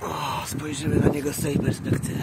O, spojrzymy na niego z tej perspektywy.